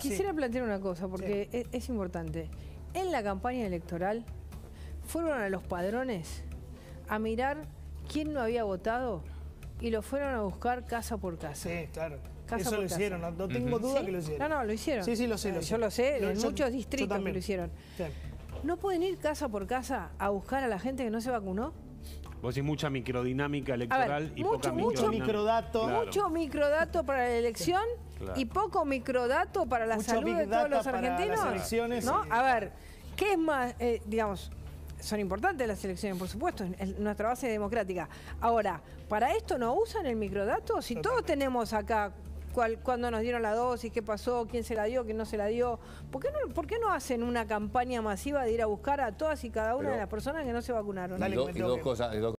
Quisiera plantear una cosa, porque es, es importante. En la campaña electoral fueron a los padrones a mirar quién no había votado y lo fueron a buscar casa por casa. Sí, claro. Casa Eso lo casa. hicieron, no, no tengo duda ¿Sí? que lo hicieron. No, no, lo hicieron. Sí, sí, lo sé, lo Eh, sé. Yo lo sé, en yo- muchos distritos que lo hicieron. Sí. ¿No pueden ir casa por casa a buscar a la gente que no se vacunó? Vos decís mucha microdinámica electoral y mucho, poca mucho microdato. Claro. Mucho microdato para la elección Claro. y poco microdato para la Mucho salud de todos los para las argentinos. elecciones. ¿no? Sí. A ver, ¿qué es más? Eh, digamos, son importantes las elecciones, por supuesto, es nuestra base democrática. Ahora, ¿para esto no usan el microdato? Si todos tenemos acá cuál, cuándo nos dieron la dosis, qué pasó, quién se la dio, quién no se la dio, ¿por qué no, por qué no hacen una campaña masiva de ir a buscar a todas y cada una Pero- de las personas que no se vacunaron? Dale, y, do- que me y tengo dos que- cosas, y dos